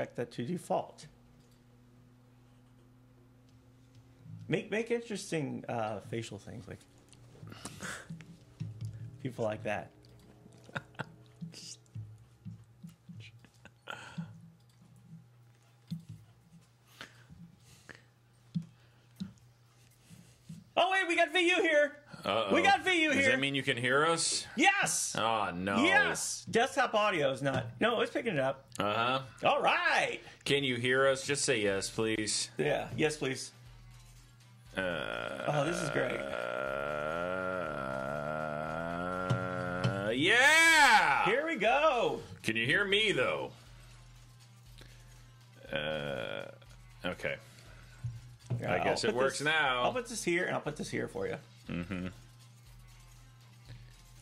Check that to default. Make make interesting uh, facial things like people like that. Oh wait, we got VU here. Uh-oh. We got VU here. Does that mean you can hear us? yes. Oh no. Yes. Desktop audio is not. No, it's picking it up. Uh huh. All right. Can you hear us? Just say yes, please. Yeah. Yes, please. Uh, Oh, this is great. Uh, yeah. Here we go. Can you hear me though? Uh, okay. I I'll guess it works this- now. I'll put this here and I'll put this here for you. Mm-hmm.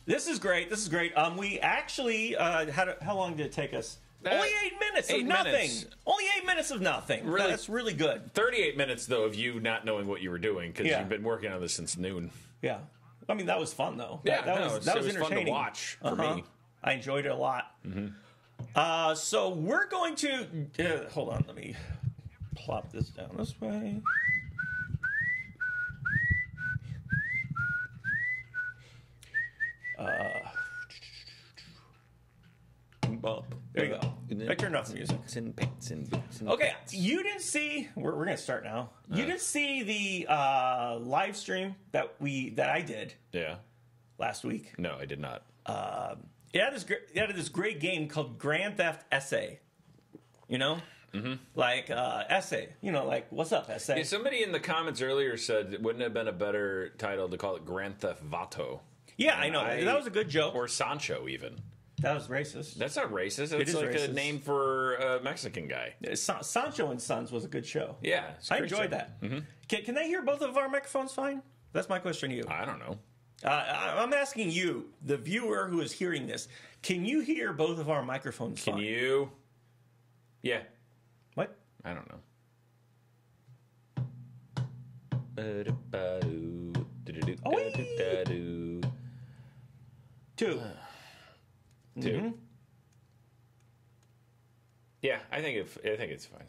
This is great. This is great. Um, we actually uh, had. A, how long did it take us? Only eight minutes eight of nothing. minutes. Only eight minutes of nothing. Really? That's really good. 38 minutes though of you not knowing what you were doing because Yeah. you've been working on this since noon. Yeah. I mean, that was fun though. Yeah, that, that no, was that was, was fun to entertaining. watch for Uh-huh. me. I enjoyed it a lot. Uh, so we're going to uh, hold on. Let me plop this down this way. There you go. I turned off the music. Okay, you didn't see. We're, we're gonna start now. You didn't see the uh, live stream that we that I did Yeah. last week. No, I did not. Um, It had this great, it had this great game called Grand Theft Essay. You know, mm-hmm. like uh, essay. You know, like what's up, essay? Yeah, somebody in the comments earlier said it wouldn't have been a better title to call it Grand Theft Vato yeah, I know. I- that was a good joke. or Sancho even. That was racist. That's not racist. It's is like a name for a Mexican guy. Uh, Sa- Sancho and Sons was a good show. Yeah, I enjoyed show. that. Mm-hmm. Can, can they hear both of our microphones fine? That's my question to you. I don't know. Uh, I- I'm asking you, the viewer who is hearing this, can you hear both of our microphones Can fine? you? Yeah, What? I don't know. Two. Ah. Two. Mm-hmm. Yeah, I think if I think it's fine.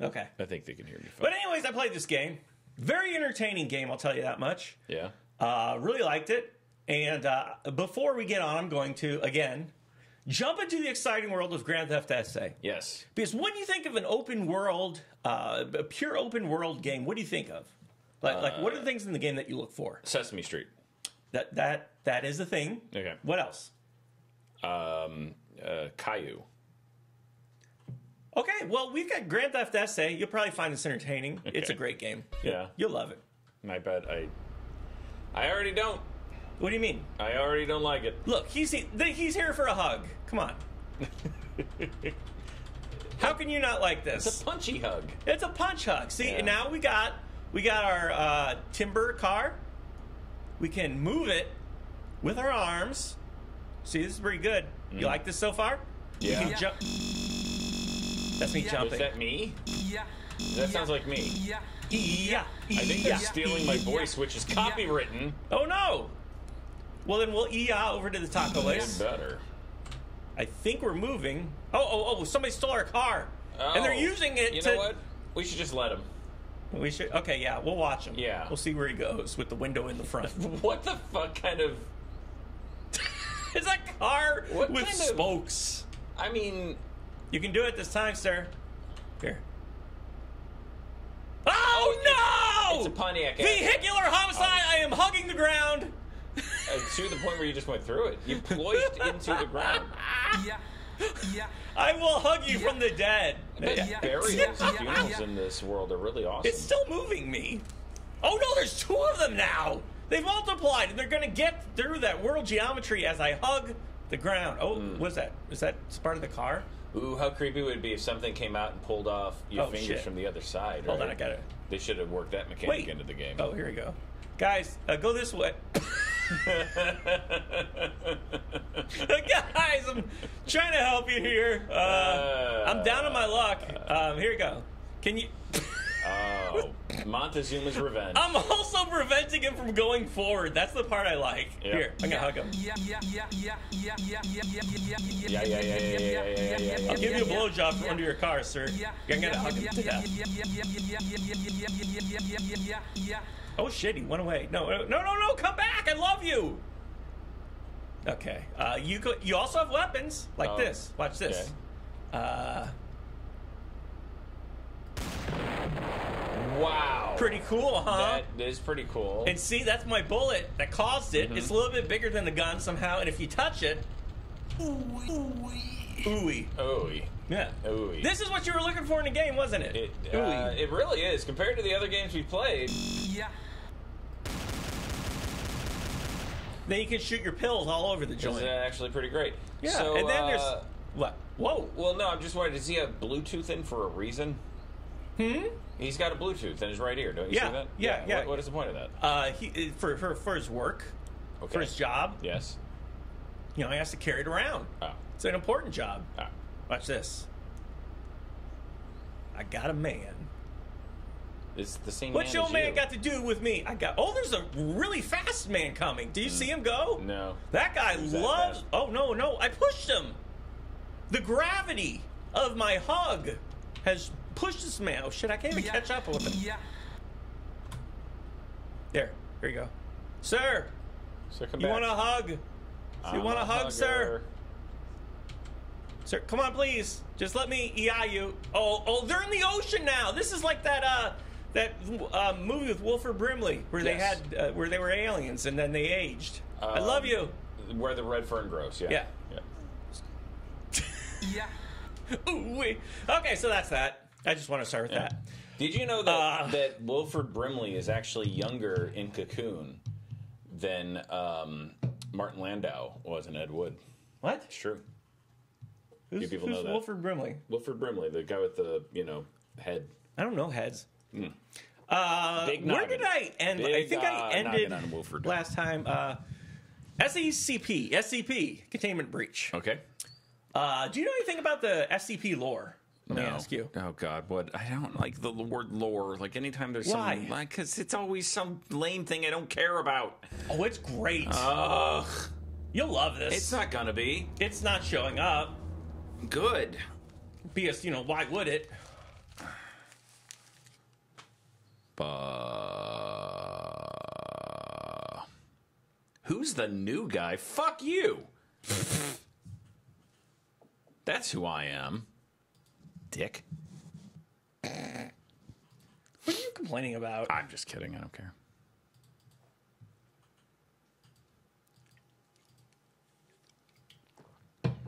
Okay. I think they can hear me fine. But anyways, I played this game. Very entertaining game, I'll tell you that much. yeah. Uh, really liked it. And uh, before we get on, I'm going to, again, jump into the exciting world of Grand Theft Essay. Yes. Because when you think of an open world, uh, a pure open world game, what do you think of? Like, like what are the things in the game that you look for? Sesame Street. That that that is a thing. Okay. What else? Um, uh, Caillou. Okay, well, we've got Grand Theft Essay. You'll probably find this entertaining. It's a great game. Yeah. You'll love it. I bet I. I already don't. What do you mean? I already don't like it. Look, he's he, he's here for a hug. Come on. How can you not like this? It's a punchy hug. It's a punch hug. See, Yeah. now we got we got our uh, timber car. We can move it with our arms. See, this is pretty good. You mm. like this so far? You Yeah. can jump. That's me Yeah. Is jumping. that me? Yeah. That sounds like me. Yeah. Yeah. I think yeah. they're stealing my voice, which is copywritten. Oh no. Well, then we'll EA over to the taco Even place. better. I think we're moving. Oh, oh, oh! Somebody stole our car, and they're Oh, using it You to. know what? We should just let him. We should. Okay, yeah, we'll watch him. Yeah. we'll see where he goes with the window in the front. What the fuck kind of? it's a car What with kind of- spokes. I mean, You can do it this time, sir. Here. Oh, no! it's a Pontiac. Vehicular homicide! I am hugging the ground. Uh, to the point where you just went through it. You ploised into the ground. Yeah. Yeah. I will hug you from the dead. But Yeah. burials Yeah. and Yeah. funerals Yeah. in this world are really awesome. It's still moving me. Oh no, there's two of them now. They've multiplied, and they're gonna get through that world geometry as I hug the ground. Oh, Hmm. what's that? Is that part of the car? Ooh, how creepy would it be if something came out and pulled off your Oh, fingers shit. from the other side? Hold on. I got it. They should have worked that mechanic Wait. into the game. Oh, here we go. Guys, uh, go this way. Guys, I'm trying to help you here. Uh, I'm down on my luck. Um, here we go. Can you? Oh. Montezuma's revenge. I'm also preventing him from going forward. That's the part I like. Yeah. Here, I'm gonna hug him. Yeah, yeah, yeah, yeah, yeah, yeah, yeah, yeah, yeah, yeah, yeah, yeah, yeah, yeah, yeah, yeah, yeah, yeah. I'll give you a blowjob from under your car, sir. I'm gonna hug him to death. Oh shit, he went away. No, no, no, no, come back! I love you. Okay. Uh, you co- you also have weapons like Oh, this. Watch this. Uh, Wow. pretty cool, huh? That is pretty cool. And see, that's my bullet that caused it. Mm-hmm. It's a little bit bigger than the gun somehow, and if you touch it, ooey. Oh, Yeah. Ooey. This is what you were looking for in the game, wasn't it? it, uh, it really is compared to the other games we've played. Yeah. Then you can shoot your pills all over the It's joint. actually pretty great. yeah. So, and then there's uh, what? Whoa. Well, no, I'm just wondering. Does he have Bluetooth in for a reason? Hmm. He's got a Bluetooth in his right ear. Don't you Yeah, see that? yeah, yeah. What, what is the point of that? Uh, he for for for his work, Okay. for his job. Yes. You know, he has to carry it around. Oh. It's an important job. Oh. Watch this. I got a man. It's the same. What's man your man you. got to do with me? I got. Oh, there's a really fast man coming. Do you see him go? Mm. No. That guy Who's loves. fast? oh no, no! I pushed him. The gravity of my hug has pushed this man. Oh shit! I can't even catch up with him. Yeah. There, here you go, sir. So come You back. want a hug? You want a hug, sir? hugger. Sir, come on, please. Just let me EI you. Oh, oh, they're in the ocean now. This is like that uh that uh, movie with Wilford Brimley where they had uh, where they were aliens and then they aged. I love Um, you. Where the red fern grows. Yeah. Yeah. Yeah. Ooh, wee. Okay, so that's that. I just want to start with Yeah. that. Did you know that Uh, that Wilford Brimley is actually younger in Cocoon than um, Martin Landau was in Ed Wood? What? It's true. Who's, people who's know that. Wilford Brimley? Wilford Brimley, the guy with the you know head. I don't know heads. Uh, Big where noggin. did I end? I think uh, I ended on Wilford. last time. Uh, SECP, SCP, containment breach. Okay. Uh, do you know anything about the SCP lore? Let me ask you. Oh God, what? I don't like the word lore. Like anytime there's Why? some, like, because it's always some lame thing I don't care about. Oh, it's great. Ugh, You'll love this. it's not gonna be It's not showing up good. because you know why would it? Uh, who's the new guy? Fuck you. That's who I am. Dick. What are you complaining about? I'm just kidding. I don't care.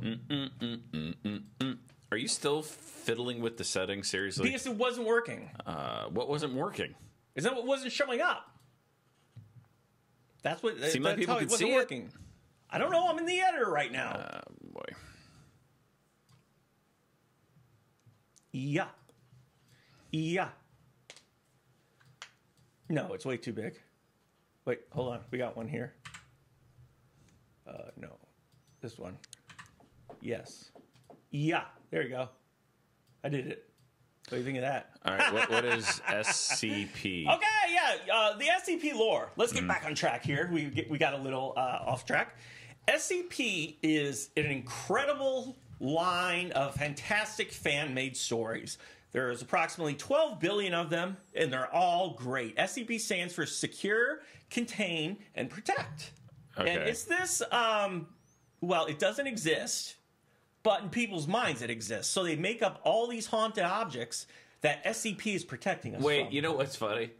Mm-mm-mm-mm-mm-mm. Are you still fiddling with the settings? Seriously? Because it wasn't working. Uh, what wasn't working? Is that what wasn't showing up? That's what. Seemed like that's people how it could wasn't see it. working. I don't know. I'm in the editor right now. Uh, yeah. Yeah. No, it's way too big. Wait, hold on. We got one here. Uh, no, this one. Yes. Yeah. There you go. I did it. What do you think of that? All right. What, what is SCP? Okay, yeah, uh, the SCP lore. Let's get back on track here. We get, we got a little uh, off track. SCP is an incredible line of fantastic fan made stories. There's approximately 12 billion of them, and they're all great. SCP stands for Secure, Contain, and Protect. Okay. And it's this, um, well, it doesn't exist, but in people's minds it exists. So they make up all these haunted objects that SCP is protecting us Wait, from. you know what's funny?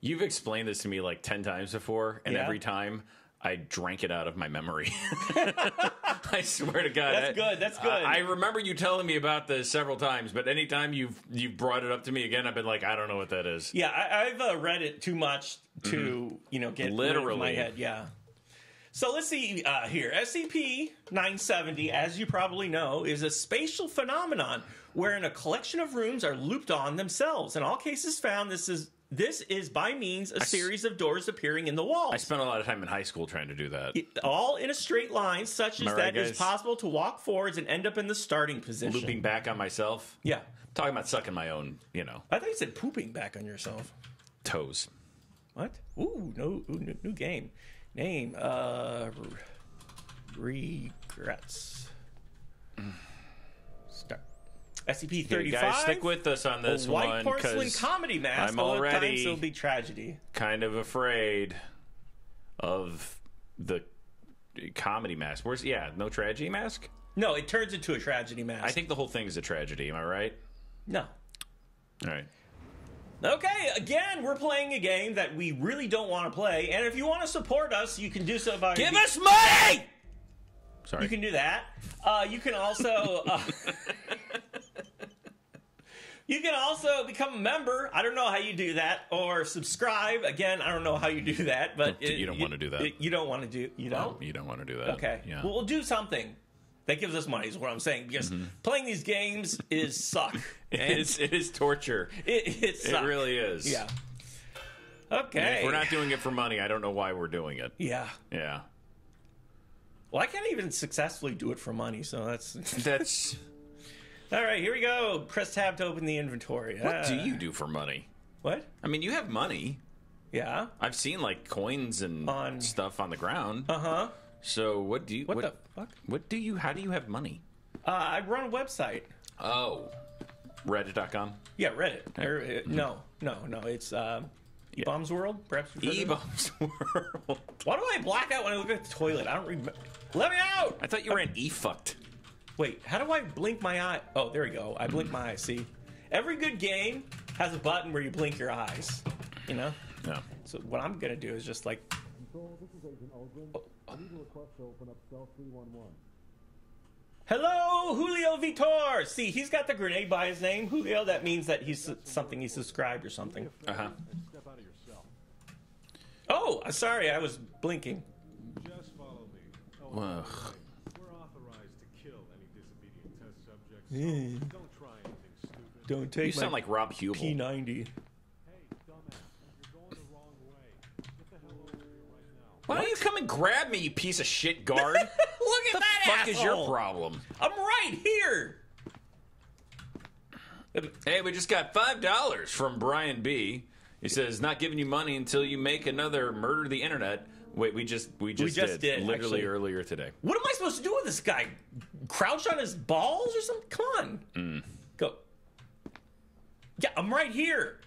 You've explained this to me like 10 times before, and Yeah. every time I drank it out of my memory. I swear to God. That's I- good, that's good. I, I remember you telling me about this several times, but anytime you've you've brought it up to me again, I've been like, I don't know what that is. Yeah, I, I've uh, read it too much to you know get of my head. Yeah. So let's see uh, here. SCP 970, as you probably know, is a spatial phenomenon wherein a collection of rooms are looped on themselves. In all cases found, this is this is by means a series of doors appearing in the walls. I spent a lot of time in high school trying to do that. all in a straight line, such as I that right, it's possible to walk forwards and end up in the starting position. Looping back on myself. Yeah. Talking about sucking my own, you know. I thought you said pooping back on yourself. Toes. What? Ooh, no, ooh, new, new game. Name. Uh, regrets. SCP thirty guys, stick with us on this one. white one porcelain 'cause comedy mask. I'm already- times it'll be tragedy. kind of afraid of the comedy mask. Where's yeah, no tragedy mask? No, it turns into a tragedy mask. I think the whole thing is a tragedy. Am I right? no. All right. Okay, again, we're playing a game that we really don't want to play, and if you want to support us, you can do so by Give us money. Sorry. You can do that. Uh, you can also. Uh, You can also become a member. I don't know how you do that, or subscribe. Again, I don't know how you do that, but You- you don't wanna do that. it- you don't want to do. You don't. you don't want to do that. Okay. Yeah. Well, we'll do something that gives us money. Is what I'm saying. Because mm-hmm. playing these games is suck. And it's it is torture. it, it It really is. Yeah. And Okay. If we're not doing it for money, I don't know why we're doing it. Yeah. Yeah. Well, I can't even successfully do it for money, so that's That's all right. Here we go. Press tab to open the inventory. what do Ah. you do for money? What? I mean, you have money. Yeah. I've seen like coins and On- stuff on the ground. Uh huh. So what do you? What, the fuck? What do you? How do you have money? Uh, I run a website. Oh, Reddit.com. Yeah, Reddit. Or, uh, no, no, no. It's um, eBaum's World. Perhaps. you've heard of it? eBaum's world. Why do I black out when I look at the toilet? I don't remember. Let me out! I thought you were an e-fucked. Wait, how do I blink my eye? Oh, there we go. I blink my eyes. See, every good game has a button where you blink your eyes. You know. No. So what I'm gonna do is just like. Hello, Julio Vitor. See, he's got the grenade by his name, Julio. That means that he's something he's subscribed or something. Uh huh. Step out of your cell. Oh, sorry, I was blinking. Just follow me. Oh, Well, we're authorized to kill any disobedient test don't try anything stupid. Don't take you sound like Rob Huebel. P90. Hey, dumbass, you're going the wrong way. Get the hell over here right now. Why don't you come and grab me, you piece of shit guard? Look at the that fuck is your problem? I'm right here. Hey, we just got five dollars from Brian B. He says not giving you money until you make another murder the internet. Wait, we just we just, just did, literally actually. earlier today. What am I supposed to do with this guy? Crouch on his balls or something? Come on. Mm. Go. Yeah, I'm right here.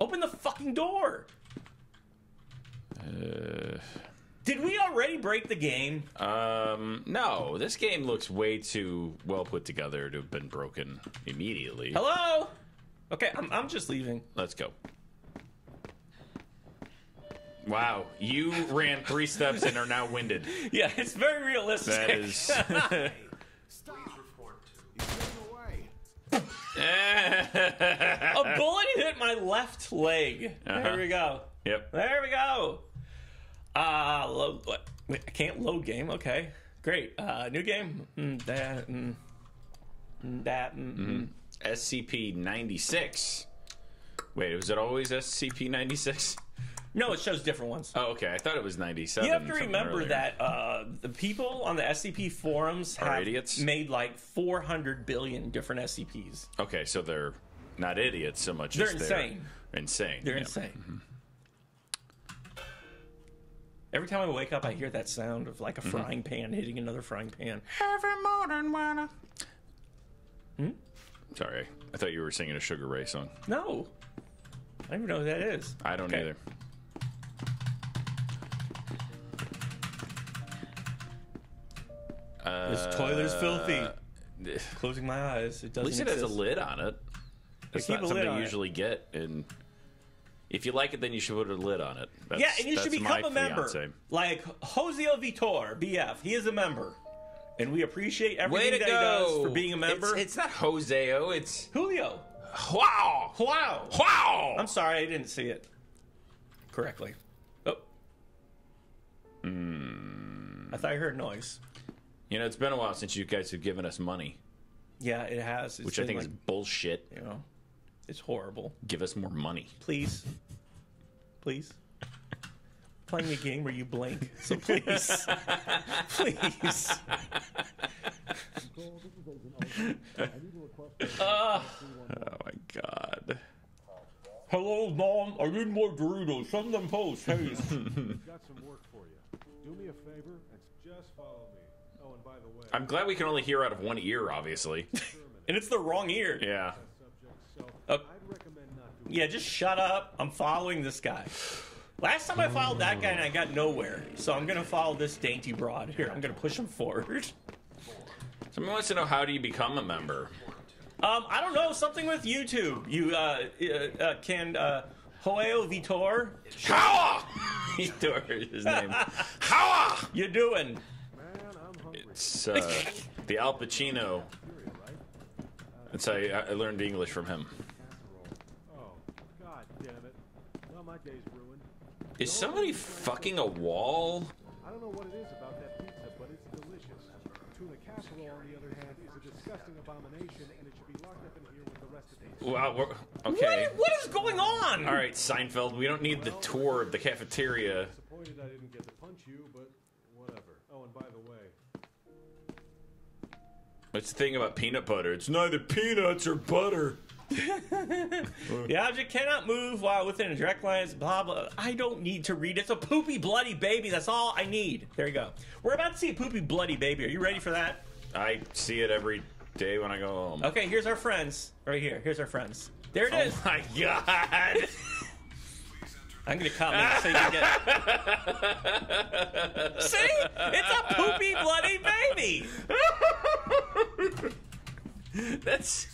Open the fucking door. Uh, Did we already break the game? um, no, this game looks way too well put together to have been broken immediately. Hello? Okay, I'm, I'm just leaving. Let's go. Wow, you ran three steps and are now winded. Yeah, it's very realistic. That is. A bullet hit my left leg. Uh-huh. There we go. yep. There we go. Uh, load. What? Wait, I can't load game. Okay, great. Uh, new game. Mm, that. Mm, mm, that. Mm, mm. SCP 96. Wait, was it always SCP 96? No, it shows different ones. Oh, okay. I thought it was 97. You have to remember earlier. that uh, the people on the SCP forums Are have idiots? made like 400 billion different SCPs. Okay, so they're not idiots so much They're as insane. they're insane. They're yeah. insane. Every time I wake up, I hear that sound of like a frying pan hitting another frying pan. Every morning when I... Hmm? Sorry, I thought you were singing a Sugar Ray song. No, I don't even know who that is. I don't Okay. either. This toilet is filthy. Uh, Closing my eyes, it doesn't. At least it has a lid on it. It's keep not something you it. usually get, and if you like it, then you should put a lid on it. That's, Yeah, and you should become a member. fiance. Like Joseo Vitor, BF. He is a member. And we appreciate everything that go! he does for being a member. It's, it's not Joseo. It's Julio. Wow, Wow. wow. I'm sorry, I didn't see it correctly. Oh. I thought I heard noise. You know, it's been a while since you guys have given us money, Yeah, it has. It's which I think is bullshit. you know, it's horrible. Give us more money. Please, please. Playing a game where you blink, so please, please. Oh my god. Hello, mom. I need more Doritos. Send them post. Hey. Got some work for you. Do me a favor and just follow me. Oh, and by the way, I'm glad we can only hear out of one ear, obviously. and it's the wrong ear. yeah. subject, so. I'd recommend not doing Yeah, just shut up. I'm following this guy. Last time I followed that guy and I got nowhere. So I'm gonna follow this dainty broad. Here, I'm gonna push him forward. Someone wants to know how do you become a member? Um, I don't know, something with YouTube. You uh, uh, uh can uh Hoeo Vitor. Howa! Vitor is his name. Howa! You doing? Man, I'm hungry. It's uh, the Al Pacino. That's how I, I learned English from him. Oh, god damn it. Well, my day's ruined. Is somebody fucking a wall? I don't know what it is about that pizza, but it's delicious. Tuna casserole, on the other hand, is a disgusting abomination, and it should be locked up in here with the rest of these. Wow. we're- Okay. What, what is going on? All right, Seinfeld. We don't need the tour of the cafeteria. Disappointed I didn't get to punch you, but whatever. Oh, and by the way, What's the thing about peanut butter? It's neither peanuts or butter. The object cannot move while within a direct line. Blah blah. I don't need to read. It's a poopy bloody baby. That's all I need. There you go. We're about to see a poopy bloody baby. Are you ready for that? I see it every day when I go home. Okay, here's our friends. Right here. Here's our friends. There it oh is. Oh my god! I'm gonna comment so you can get. See, it's a poopy bloody baby. That's.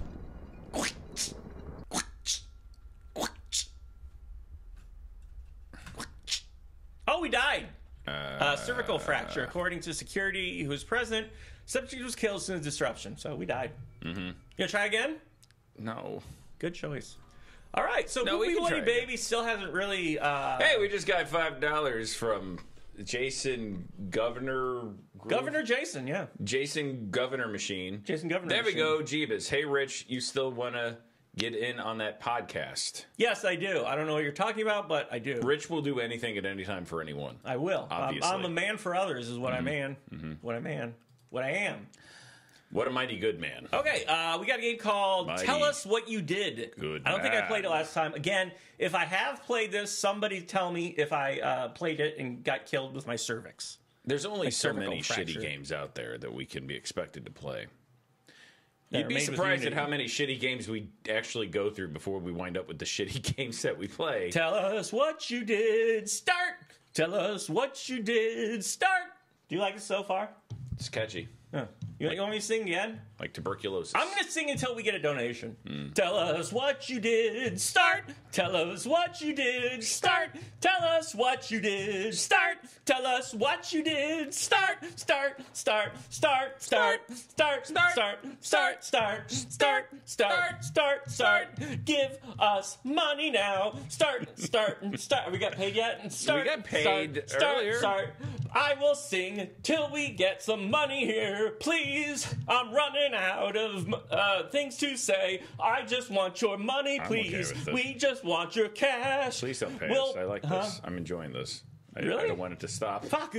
cervical fracture. According to security who was present, subject was killed since disruption. So we died. Mm-hmm. You gonna try again? No. Good choice. All right. So No, we Poopy can Bloody try again. Baby still hasn't really. Uh, Hey, we just got five dollars from Jason Governor. Governor Jason. Yeah. Jason Governor Machine. Jason Governor There we Machine. go, Jeebus. Hey, Rich, you still want to get in on that podcast? Yes, I do. I don't know what you're talking about, but I do. Rich will do anything at any time for anyone. I will. Obviously. I'm, a man for others. Is what I'm man. What I man. What I am. What a mighty good man. Okay, uh, we got a game called Mighty Tell Us What You Did. good I don't think I played it last time. Again, if I have played this, somebody tell me if I uh, played it and got killed with my cervix. There's only so cervical many fracture. shitty games out there that we can be expected to play. You'd be surprised at how many shitty games we actually go through before we wind up with the shitty games that we play. Tell us what you did. Start. Tell us what you did. Start. Do you like it so far? It's catchy, Huh. You, you want me to sing again? like tuberculosis. I'm gonna sing until we get a donation. Hmm. Tell us what you did. Start. Tell us what you did. Start. Tell us what you did. Start. Tell us what you did. Start. Start. Start. Start. Start. Start. Start. Start. Start. Start. Start. Start. Start. Start. Give us money now. Start. Start. Start. We got paid yet? Start. We got paid earlier. Start. I will sing till we get some money here, please. I'm running out of uh, things to say. I just want your money, okay please. this. we just want your cash. Please don't pay We'll- us. I like Huh? this. I'm enjoying this. I, Really? I don't want it to stop. Fuck.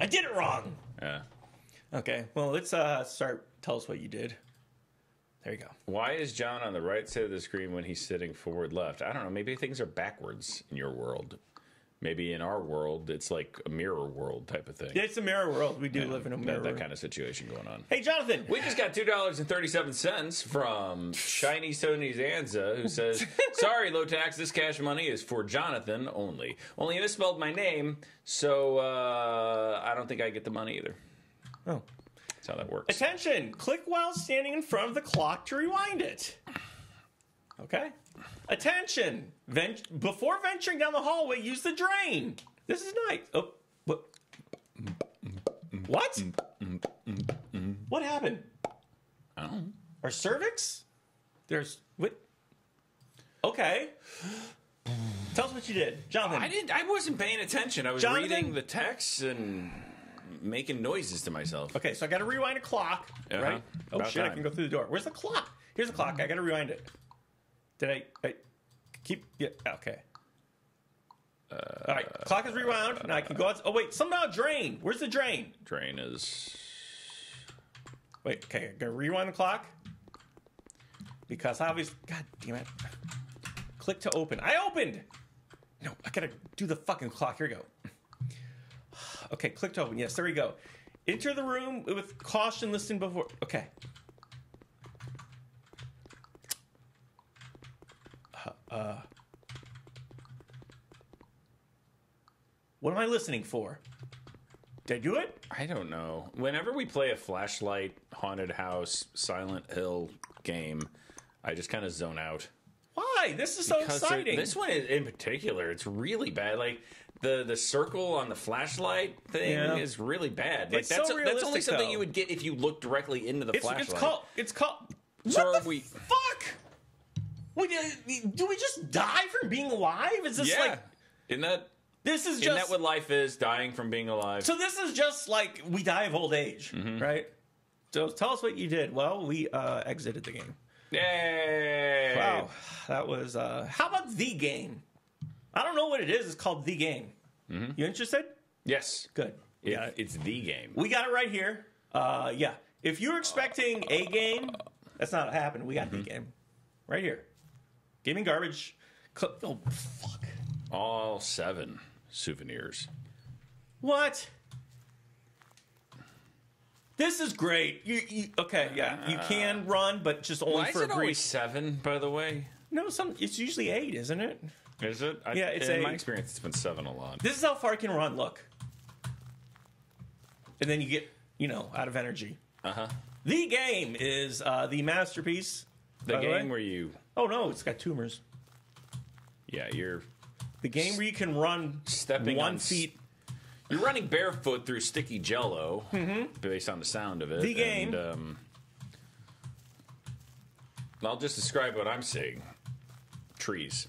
I did it wrong. Yeah. Okay, well, let's uh, start. Tell us what you did. There you go. Why is John on the right side of the screen when he's sitting forward left? I don't know. Maybe things are backwards in your world. Maybe in our world, it's like a mirror world type of thing. It's a mirror world. We do live in a That- mirror. That, kind of situation going on. Hey, Jonathan. We just got two dollars and thirty-seven cents from Shiny Sony Zanza, who says, "Sorry, Lowtax. This cash money is for Jonathan only. Only misspelled my name, so uh, I don't think I get the money either. Oh. That's how that works. Attention! Click while standing in front of the clock to rewind it. Okay. Attention! Vent- before venturing down the hallway, use the drain. This is nice. Oh, what? What? What happened? Our cervix? There's what? Okay. Tell us what you did, Jonathan. I didn't. I wasn't paying attention. I was Jonathan? reading the text and making noises to myself. Okay, so I got to rewind a clock, Uh-huh. right? Oh About shit, I time. can go through the door. Where's the clock? Here's the clock. I got to rewind it. Did I, I keep? Yeah. Okay. Uh, all right, clock is rewound. Now I can go out. Oh wait, somehow drain. Where's the drain? Drain is. Wait, okay, I'm gonna rewind the clock because obviously, god damn it. Click to open. I opened. No, I gotta do the fucking clock. Here we go. Okay, click to open. Yes, there we go. Enter the room with caution. Listen before. Okay. Uh, what am I listening for? Did I do it? I don't know. Whenever we play a flashlight, haunted house, Silent Hill game, I just kind of zone out. Why? This is so Because exciting. This one in in particular, it's really bad. Like the the circle on the flashlight thing Yeah. is really bad. Like It's that's so that's only something though. you would get if you looked directly into the It's, flashlight. it's called. It's called. So what the we- fuck? We, do- we just die from being alive? Is this yeah. like isn't that this is just that what life is? Dying from being alive. so? This is just like we die of old age, Mm-hmm. right? So tell us what you did. Well, we uh, exited the game. Yay! Wow, that was. Uh, how about the game? I don't know what it is. It's called the game. You interested? Yes, Good. It- Yeah, it's the game. we got it right here. Uh, yeah. If you're expecting a game, that's not happening. We got Mm-hmm. the game right here. Gaming garbage. Cl- Oh fuck. All seven souvenirs. What? This is great. You, you okay? Yeah, you can run, but just only Why is for a it always brief. seven? By the way, No, some. It's usually eight, isn't it? is it? I, Yeah, it's in my eight. experience, it's been seven a lot. This is how far I can run. Look, and then you get you know out of energy. Uh huh. The game is uh, the masterpiece. The by the way. game where you, Oh no, it's got tumors. yeah, you're The game where you can run stepping one on s- feet. You're running barefoot through sticky Jello, based on the sound of it. The game. And, um, I'll just describe what I'm seeing. Trees.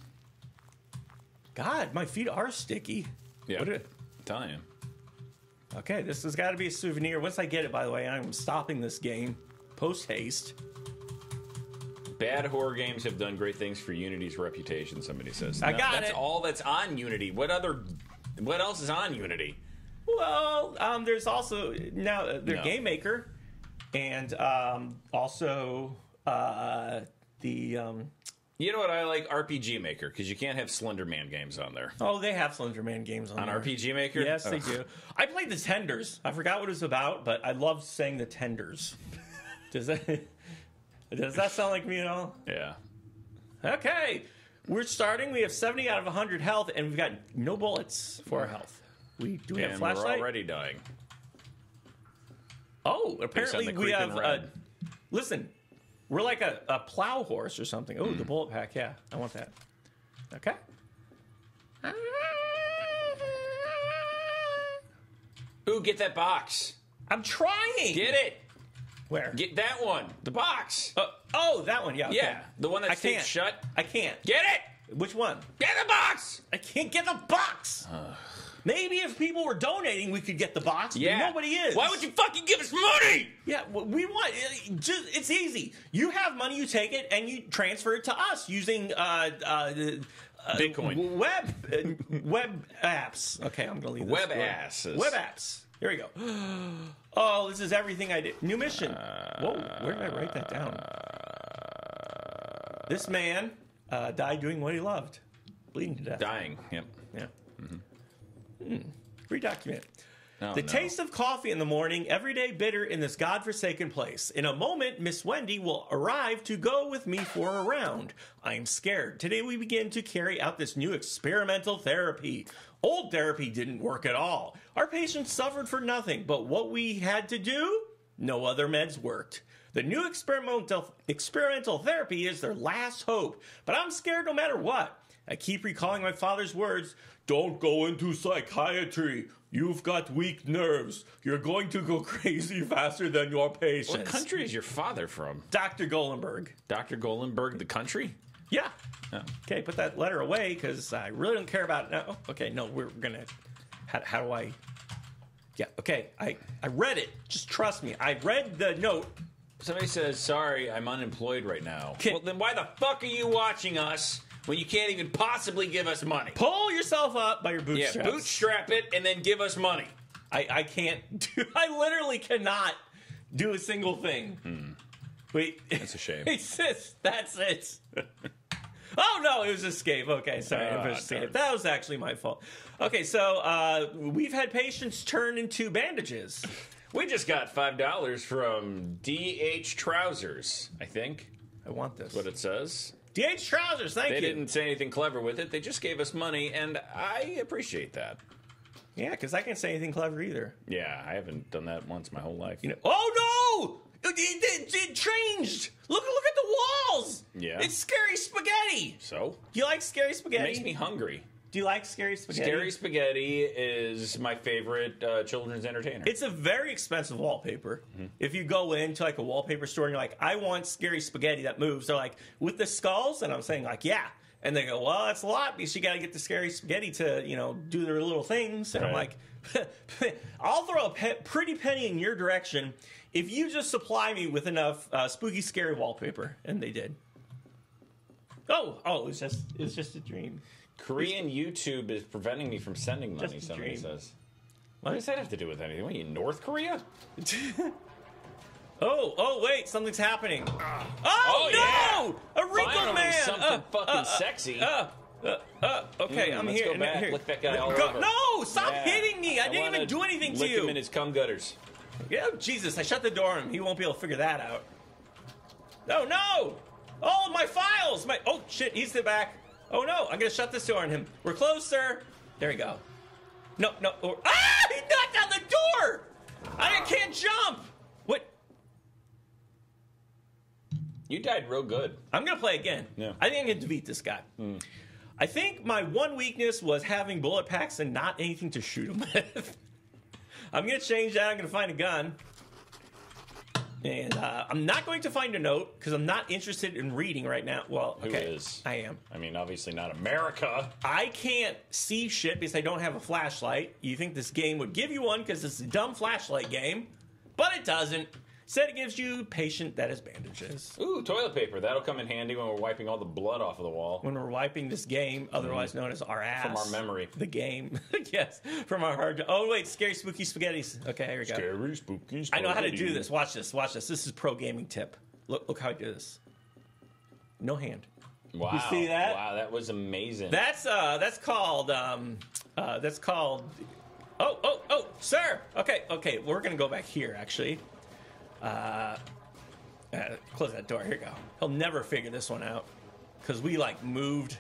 God, my feet are sticky. Yeah. What did- Italian. Okay, this has got to be a souvenir. Once I get it, by the way, I'm stopping this game post haste. Bad horror games have done great things for Unity's reputation. Somebody says. I got that's it. all that's on Unity. What other? What else is on Unity? Well, um, there's also now uh, their No. game maker, and um, also uh, the um, You know what I like? RPG Maker because you can't have Slender Man games on there. oh, they have Slender Man games on, On there. RPG Maker. Yes, they do. I played the Tenders. I forgot what it was about, but I love saying the Tenders. Does that does that sound like me at all? Yeah. Okay, we're starting. We have 70 out of 100 health, and we've got no bullets for our health. We do we have And flashlight? we're already dying. oh, apparently we have. Uh, listen, we're like a, a plow horse or something. Oh, the bullet pack. Yeah, I want that. Okay. Ooh, get that box. I'm trying. Get it. Where? Get that one. The box. Uh, oh, that one. Yeah. okay. Yeah, the one that's taped shut. I can't. Get it. Which one? Get the box. I can't get the box. Maybe if people were donating, we could get the box. but Yeah. nobody is. Why would you fucking give us money? Yeah, we want. uh, Just, it's easy. You have money, you take it, and you transfer it to us using uh, uh, uh, Bitcoin. web uh, web apps. Okay, I'm gonna leave this. Web asses. Web apps. Here we go. Oh, this is everything I did. New mission. Whoa, where did I write that down? This man uh, died doing what he loved, bleeding to death. Dying. Yep. Yeah. Mm-hmm. Read document. Oh, The no. taste of coffee in the morning, everyday bitter in this godforsaken place. In a moment, Miss Wendy will arrive to go with me for a round. I'm scared. Today we begin to carry out this new experimental therapy. Old therapy didn't work at all. Our patients suffered for nothing, but what we had to do, no other meds worked. The new experimental experimental therapy is their last hope, but I'm scared no matter what. I keep recalling my father's words Don't go into psychiatry. You've got weak nerves. You're going to go crazy faster than your patients. What country is your father from? Dr. Golenberg. Dr. Golenberg, the country? Yeah. Oh. Okay, put that letter away because I really don't care about it now. Okay, no, we're going to. How, how do I. Yeah. Okay. I I read it. Just trust me. I read the note. Somebody says, "Sorry, I'm unemployed right now." Can- well, then why the fuck are you watching us when you can't even possibly give us money? Pull yourself up by your Yeah, bootstraps. bootstrap it and then give us money. I I can't do. I literally cannot do a single thing. Hmm. Wait. That's a shame. It's this. That's it. oh no, it was escape. Okay, sorry, Ah, escape. That was actually my fault. Okay, so uh, we've had patients turn into bandages. We just got five dollars from DH Trousers. I think I want this. what it says. DH trousers. Thank They you. They didn't say anything clever with it. They just gave us money, and I appreciate that. Yeah, because I can't say anything clever either. Yeah, I haven't done that once my whole life. You know. Oh no! It, it, it, changed. Look! Look at the walls. Yeah. It's scary spaghetti. so You like scary spaghetti? it makes me hungry. Do you like scary spaghetti? Scary Spaghetti is my favorite uh, children's entertainer. It's a very expensive wallpaper. If you go into like a wallpaper store and you're like, I want scary spaghetti that moves, they're like, with the skulls? And I'm saying, like, yeah. And they go, well, that's a lot because you got to get the scary spaghetti to, you know, do their little things. And I'm like, I'll throw a pe- pretty penny in your direction if you just supply me with enough uh, spooky, scary wallpaper. And they did. Oh, oh, it was just, it was just a dream. Korean YouTube is preventing me from sending money. Just a Somebody dream. says. What does that have to do with anything? What are you, North Korea? Oh, oh, wait, something's happening. Oh, Oh, no! A wrinkled Finally, man! something Uh, fucking uh, sexy. Uh, uh, uh, okay, Mm, I'm let's here. go back. here. Lick that guy all Go- over. No, stop Yeah. hitting me! I, didn't wanna even do anything to lick you. him in his cum gutters. Yeah, Jesus, I shut the door on him. He won't be able to figure that out. No, no! Oh, my files! My oh shit, he's the back. Oh no, I'm gonna shut this door on him. We're closed, sir. There we go. No, no. Or, ah! He knocked on the door. I can't jump. What? You died real good. I'm gonna play again. Yeah. I think I'm gonna defeat this guy. I think my one weakness was having bullet packs and not anything to shoot him with. I'm gonna change that. I'm gonna find a gun. And uh, I'm not going to find a note because I'm not interested in reading right now. Well, Who okay, is? I am. I mean, obviously not America. I can't see shit because I don't have a flashlight. You think this game would give you one because it's a dumb flashlight game, but it doesn't. Said it gives you patient that is bandages. Ooh, toilet paper. That'll come in handy when we're wiping all the blood off of the wall. when we're wiping this game, otherwise known as our ass. From our memory. The game. yes, from our hard drive. Oh, wait, scary, spooky spaghettis. Okay, here we go. Scary, spooky, I know how to do this. Watch this. Watch this. This is pro gaming tip. Look, look how I do this. No hand. Wow. You see that? Wow, that was amazing. That's uh, that's called um, uh, that's called. Oh, oh, oh, sir. Okay, okay. We're gonna go back here. Actually, uh, uh, close that door. Here you go. He'll never figure this one out because we like moved,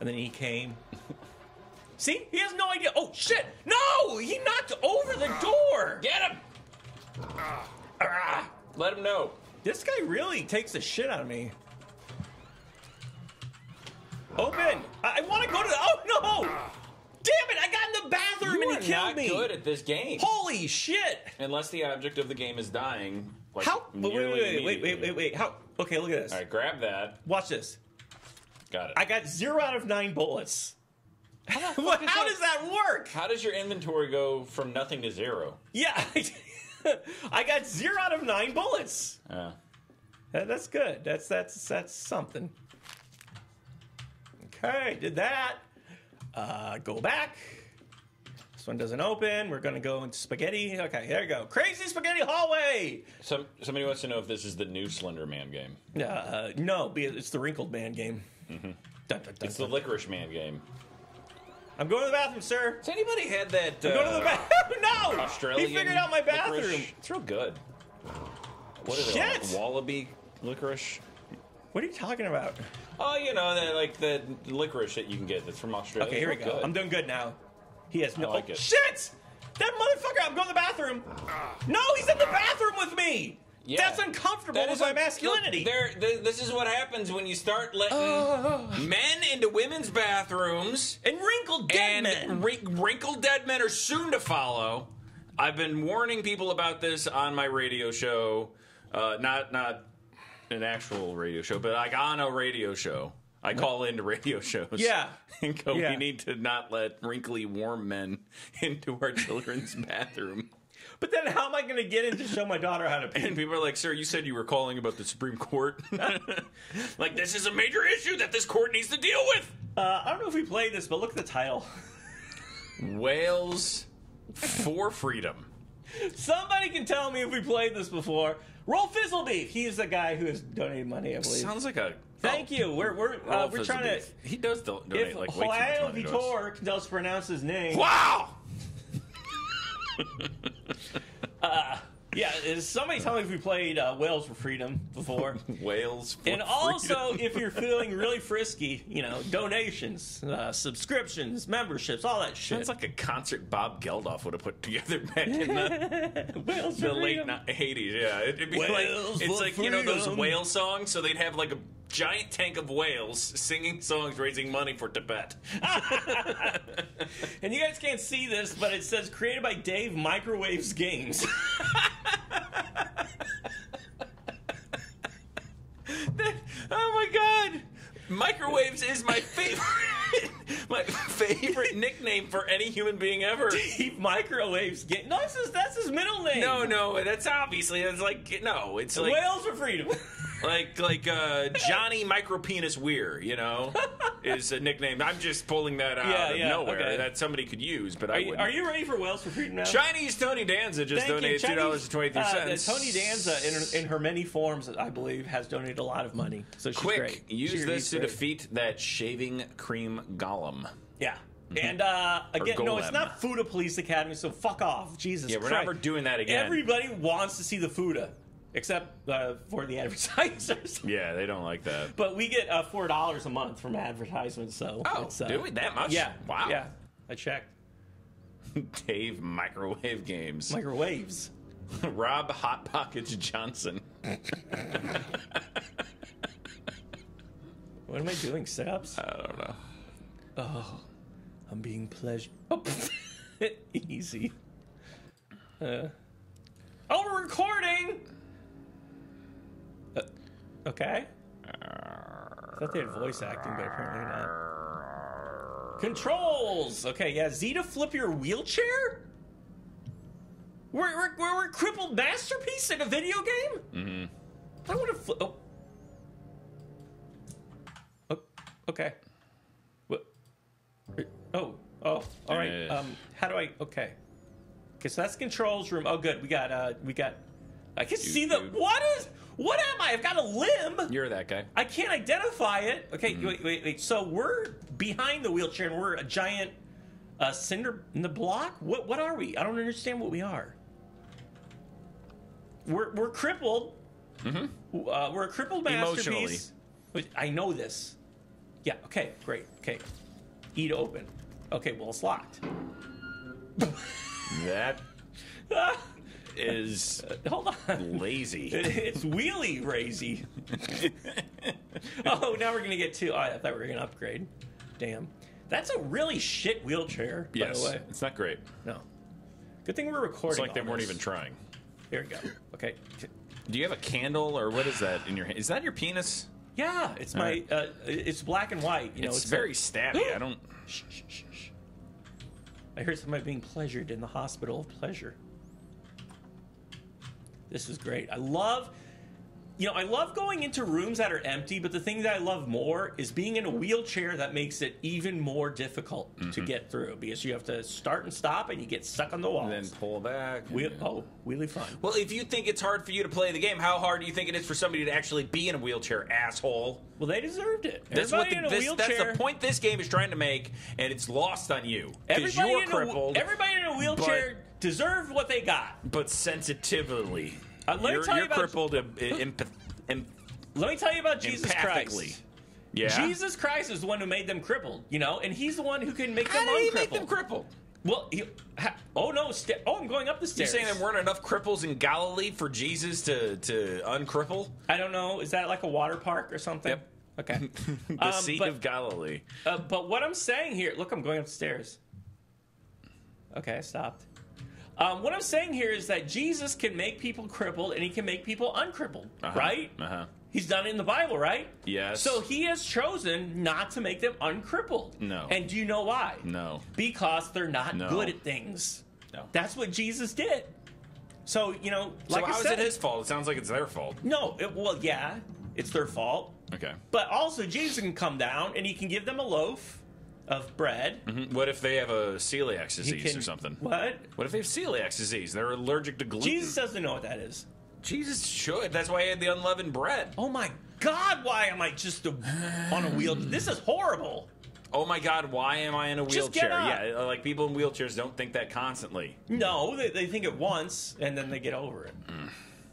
and then he came. See, he has no idea. Oh shit! No, he knocked over the door. Get him! Ah, Let him know. this guy really takes the shit out of me. Open. I, I want to go to the. Oh no! Damn it! I got in the bathroom You and are he killed not me. good at this game. Holy shit! Unless the object of the game is dying. Like How? Wait, wait, wait, wait, wait, wait, wait. How? Okay, look at this. All right, grab that. Watch this. Got it. I got zero out of nine bullets. Is how that? does that work? How does your inventory go from nothing to zero? Yeah, I got zero out of nine bullets. Uh, That- That's good. That's that's that's something. Okay, did that. Uh, go back. This one doesn't open. We're gonna go into spaghetti. Okay, there you go. Crazy spaghetti hallway. some somebody wants to know if this is the new Slender Man game. Uh, no, it's the wrinkled man game. Dun, dun, dun, Mm-hmm. It's the dun. Licorice Man game. I'm going to the bathroom, sir. Has anybody had that uh, Go to the bathroom. no, Australian? he figured out my bathroom. licorice? It's real good. What is Shit. it? Wallaby licorice? What are you talking about? Oh, you know, the, like the licorice that you can get that's from Australia. Okay, here we It's go. good. I'm doing good now. He has no. I like oh, it. Shit! That motherfucker! I'm going to the bathroom. No, he's in the bathroom with me. Yeah. That's uncomfortable That with my masculinity. Look, there, th- this is what happens when you start letting men into women's bathrooms, and wrinkled dead and men. wrin- wrinkled dead men are soon to follow. I've been warning people about this on my radio show, uh, not not an actual radio show, but like on a radio show. I call into radio shows. Yeah. And go, Yeah. we need to not let wrinkly, warm men into our children's bathroom. But then how am I going to get in to show my daughter how to pee? And people are like, sir, you said you were calling about the Supreme Court. like, this is a major issue that this court needs to deal with. Uh, I don't know if we played this, but look at the title. Whales for freedom. Somebody can tell me if we played this before. Roll Fizzlebeef. He's the guy who has donated money, I believe. Sounds like a. Thank you. We're we're uh, we're trying to. He does do- donate If like way too much Joao. Vitor can just pronounce his name, Wow! yeah. Is somebody tell me if we played uh, Whales for Freedom before? Whales for And also, if you're feeling really frisky, you know, donations, uh, subscriptions, memberships, all that shit. It's like a concert Bob Geldof would have put together back in the, the late 80s. Yeah, it'd be like it's like you know those whale songs. So they'd have like a giant tank of whales singing songs raising money for Tibet. And you guys can't see this, but it says created by Dave Microwaves Games. oh my god! Microwaves is my favorite, my favorite nickname for any human being ever. Dave Microwaves Games. No, this is, that's his middle name. No, no, that's obviously it's like no, it's like Whales for Freedom. Like like uh, Johnny Micropenis Wier, you know, is a nickname. I'm just pulling that out Yeah, of yeah, nowhere okay. that somebody could use, but Are I you, wouldn't. are you ready for Wells for Freedom now? Chinese Tony Danza just Thank donated two dollars and twenty three uh. Tony Danza, in her, in her many forms, I believe, has donated a lot of money. So she's Quick, great. use She's this to great. defeat that shaving cream golem. Yeah. And uh, again, no, it's not Fuda Police Academy, so fuck off. Jesus Yeah, we're Christ. never doing that again. Everybody wants to see the Fuda, except uh, for the advertisers. Yeah, they don't like that. But we get uh, four dollars a month from advertisements, so Oh, it's, uh, do we that much? Yeah, Wow. Yeah, I checked. Dave Microwave Games. Microwaves. Rob Hot Pockets Johnson. What am I doing? Sit-ups? I don't know. Oh, I'm being pleasure. Oh, easy. Uh, oh, we're recording. Okay. I thought they had voice acting, but apparently not. Controls. Okay, yeah. Z to flip your wheelchair. We're we're, we're, we're a crippled masterpiece in a video game. Mm-hmm. I want to flip. Oh. oh. Okay. What? Oh, oh, all right. Um, how do I? Okay, okay. So that's controls room. Oh, good. We got. Uh, we got. I can see the. What is? What am I? I've got a limb. You're that guy. I can't identify it. Okay, Mm-hmm. wait, wait, wait. So we're behind the wheelchair, and we're a giant uh, cinder in the block. What? What are we? I don't understand what we are. We're we're crippled. Mm-hmm. Uh, we're a crippled Emotionally. masterpiece. I know this. Yeah. Okay. Great. Okay. E to open. Okay. Well, it's locked. That is Hold on. lazy. It's wheelie razy. oh, now we're gonna get two. Oh, I thought we were gonna upgrade. Damn, that's a really shit wheelchair. Yes, By the way, it's not great. no. Good thing we're recording. It's like they all weren't even trying. Here we go. Okay. Do you have a candle or what is that in your hand? Is that your penis? Yeah, it's my. right. Uh, it's black and white. You know, it's, it's, very a- stabby. I don't. Shh, shh, shh, shh. I heard somebody being pleasured in the hospital of pleasure. This is great. I love, you know, I love going into rooms that are empty, but the thing that I love more is being in a wheelchair that makes it even more difficult to mm-hmm. get through because you have to start and stop and you get stuck on the walls. Then pull back. Wheel, oh, wheelie fun. Well, if you think it's hard for you to play the game, how hard do you think it is for somebody to actually be in a wheelchair, asshole? Well, they deserved it. That's what Everybody the, in a this, wheelchair. that's the point this game is trying to make, and it's lost on you because you're in a, everybody in a wheelchair deserved what they got. but sensitively. Uh, let me you're tell you about- crippled em- em- em- Let me tell you about Jesus. Christ. Yeah. Jesus Christ is the one who made them crippled, you know, and he's the one who can make How them did he make them crippled? Well, he, ha, oh no, sta- oh I'm going up the stairs. You're saying there weren't enough cripples in Galilee for Jesus to to uncripple I don't know. Is that like a water park or something? Yep. Okay. the Um, seat but- of Galilee? uh, but what I'm saying here, look, I'm going upstairs. Okay, I stopped. Um, what I'm saying here is that Jesus can make people crippled and he can make people uncrippled, right? Uh huh. He's done it in the Bible, right? Yes. So he has chosen not to make them uncrippled. No. And do you know why? No. Because they're not No. good at things. No. That's what Jesus did. So, you know, like so how I is said, it his fault? It sounds like it's their fault. No, it, well, yeah, it's their fault. Okay. But also, Jesus can come down and he can give them a loaf of bread. Mhm. What if they have a celiac disease can, or something? What? What if they have celiac disease? They're allergic to gluten. Jesus doesn't know what that is. Jesus should. That's why he had the unleavened bread. Oh my God! Why am I just a, on a wheel? This is horrible. Oh my God, why am I in a wheelchair? Just get up. Yeah, uh, like people in wheelchairs don't think that constantly. No, they, they think it once and then they get over it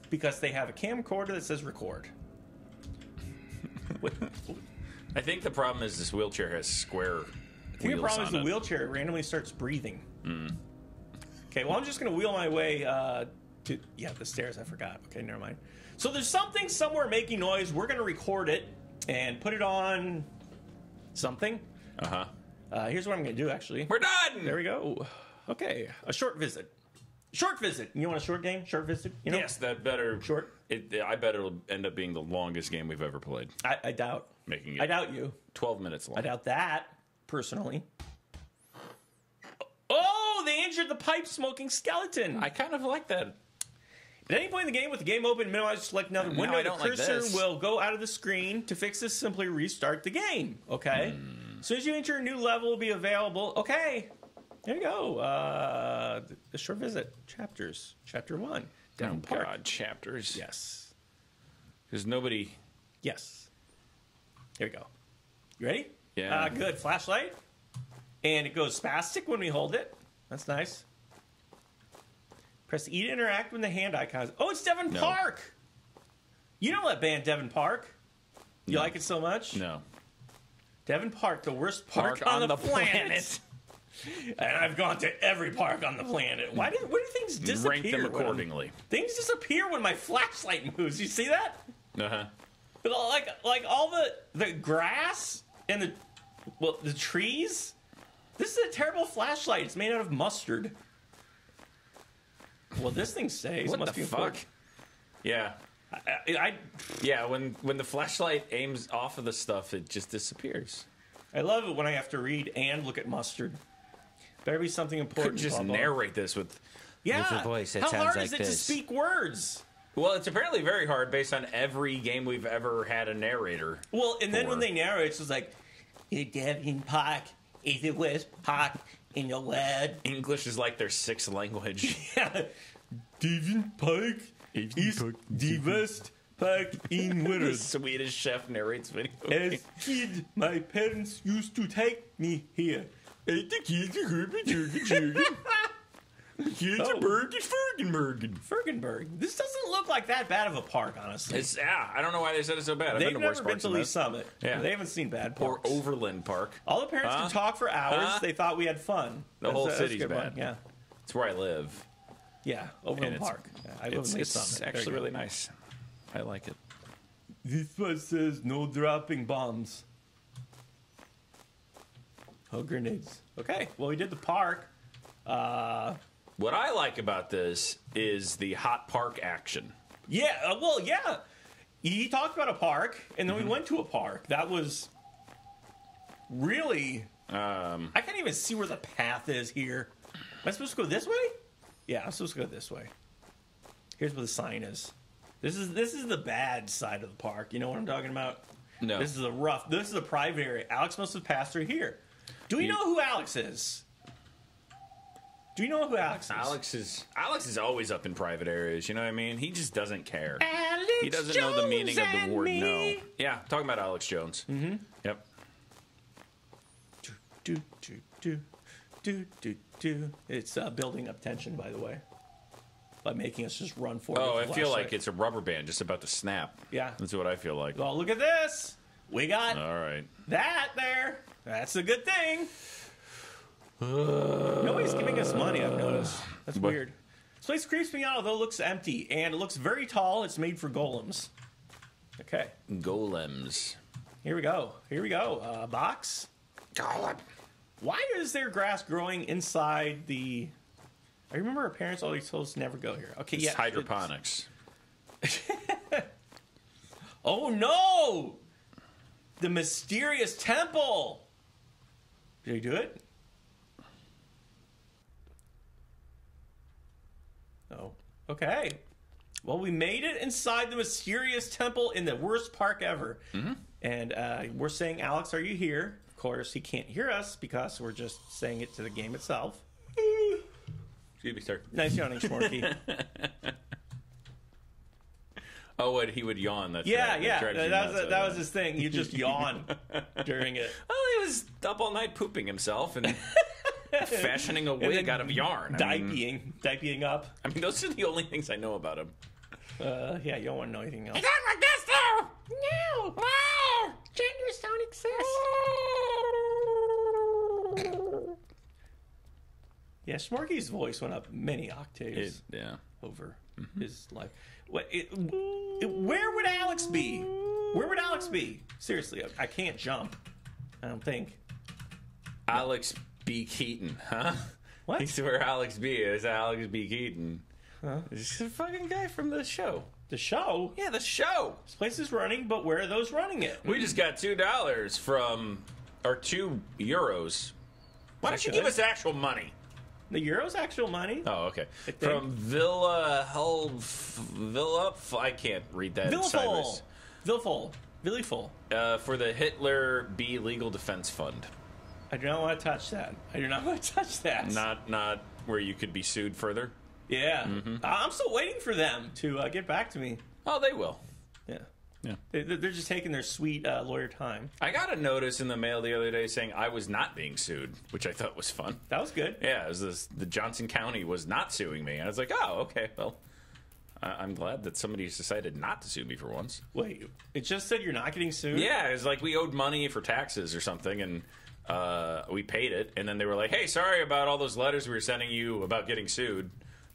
because they have a camcorder that says record. What- I think the problem is this wheelchair has square. I think the problem is the wheelchair randomly starts breathing. Okay, well, I'm just going to wheel my way uh, to. Yeah, the stairs, I forgot. Okay, never mind. So there's something somewhere making noise. We're going to record it and put it on something. Uh huh. Uh, here's what I'm going to do, actually. We're done. There we go. Okay, a short visit. Short visit. You want a short game? Short visit? You know? Yes, that better. Short? It, I bet it'll end up being the longest game we've ever played. I, I doubt. Making it I doubt you. 12 minutes long. I doubt that, personally. Oh, they injured the pipe smoking skeleton. I kind of like that. At any point in the game, with the game open, minimize, select another No, window. I don't the cursor this. will go out of the screen. To fix this, simply restart the game. Okay. Hmm. As soon as you enter a new level, will be available. Okay. There you go. Uh, the short visit chapters. Chapter one. Down oh, Park. God, chapters. Yes. Because nobody. Yes. Here we go. You ready? Yeah. Uh, good. Flashlight. And it goes spastic when we hold it. That's nice. Press E to interact with the hand icons. Oh, it's Devon No. Park. You know that band, Devon Park. You No. like it so much? No. Devon Park, the worst park, on, the, planet. planet. and I've gone to every park on the planet. Why do, why do things disappear? Rank them accordingly. Things disappear when my flashlight moves. You see that? Uh huh. But like like all the the grass and the well the trees. This is a terrible flashlight. It's made out of mustard. Well, this thing stays. What Must the fuck? important. Yeah. I, I Yeah, when when the flashlight aims off of the stuff, it just disappears. I love it when I have to read and look at mustard. Better be something important. Could important. just blah, blah. narrate this with. Yeah. with a voice that How sounds hard like is it this. to speak words? Well, it's apparently very hard based on every game we've ever had a narrator. Well, and then when they narrate, it's just like, Devon Park is the West Park in the world. English is like their sixth language. Yeah. Devon Park is the best park in the world. Swedish chef narrates video. As kid, my parents used to take me here. Ain't the kids are herpy jerky jerky. The kids Oh. are Bergen Fergenbergen. Fergenberg. This doesn't look like that bad of a park, honestly. It's yeah. I don't know why they said it's so bad. I've They've been to never worse been parks to than Lee this. Summit. Yeah. They haven't seen bad Or parks. Overland Park. All the parents Huh? can talk for hours. Huh? They thought we had fun. The whole a- a city's good one. bad. Yeah. It's where I live. Yeah. Overland it's- Park. Yeah, I live It's, in Lee it's Summit. There actually you go. really nice. I like it. This one says no dropping bombs. Oh, grenades. Okay, well, we did the park. Uh, What I like about this is the hot park action. yeah, uh, well, yeah. He talked about a park, and then Mm-hmm. we went to a park. That was really. Um, I can't even see where the path is here. Am I supposed to go this way? Yeah, I'm supposed to go this way. Here's where the sign is. This is this is the bad side of the park. You know what I'm talking about? no. This is a rough. This is a private area. Alex must have passed through here. Do we You- know who Alex is? Do you know who Alex is? Alex is Alex is always up in private areas. You know what I mean? He just doesn't care. Alex He doesn't know the meaning of Jones the word and no. me. Yeah, talking about Alex Jones. Mm-hmm. Yep. Do, do, do, do, do, do, do. It's uh, building up tension, by the way, by making us just run forward. Oh, I with the feel like flashlight. it's a rubber band just about to snap. Yeah. That's what I feel like. Well, look at this. We got All right. that there. That's a good thing. Nobody's giving us money. I've noticed. That's What? weird. This place creeps me out, although it looks empty and it looks very tall. It's made for golems. Okay, Golems. here we go. Here we go. Uh, box. God. Why is there grass growing inside the? I remember our parents always told us never go here. Okay, It's yeah, hydroponics. Oh no! The mysterious temple. Did he do it? Oh, okay. Well, we made it inside the mysterious temple in the worst park ever. And uh, we're saying, Alex, are you here? Of course, he can't hear us because we're just saying it to the game itself. Excuse me, sir. Nice yawning, Shmorky. Oh, what he would yawn. That's yeah, right. yeah. drives you That was, nuts, that was his thing. You just yawn during it. Well, he was up all night pooping himself and fashioning a wig then out of yarn. I mean, Diaping. Diaping up. I mean, those are the only things I know about him. Uh, yeah, you don't want to know anything else. like this though. No! Wow. Genders don't exist. Yeah, Shmorky's voice went up many octaves yeah. over his life. It, it- where would Alex be? Where would Alex be? Seriously, I, I can't jump. I don't think. Alex B. Keaton, huh? What? He's where Alex B. is. Alex B. Keaton. Huh? He's a fucking guy from the show. The show. Yeah, the show. This place is running, but where are those running it? We just got two dollars from, or two euros. Why don't you give us actual money? The Euro's actual money. Oh, okay. From Villa Hel Villa. I can't read that. Villafol. Villafol. Villafol. Uh, for the Hitler B Legal Defense Fund. I do not want to touch that. I do not want to touch that. Not not where you could be sued further. Yeah. Mm-hmm. I'm still waiting for them to uh, get back to me. Oh, they will. Yeah. Yeah. They, they're just taking their sweet uh, lawyer time. I got a notice in the mail the other day saying I was not being sued, which I thought was fun. That was good. Yeah, it was this, the Johnson County was not suing me. I was like, oh, okay, well, I I'm glad that somebody's decided not to sue me for once. Wait, it just said you're not getting sued? Yeah, it was like we owed money for taxes or something, and uh, we paid it, and then they were like, hey, sorry about all those letters we were sending you about getting sued,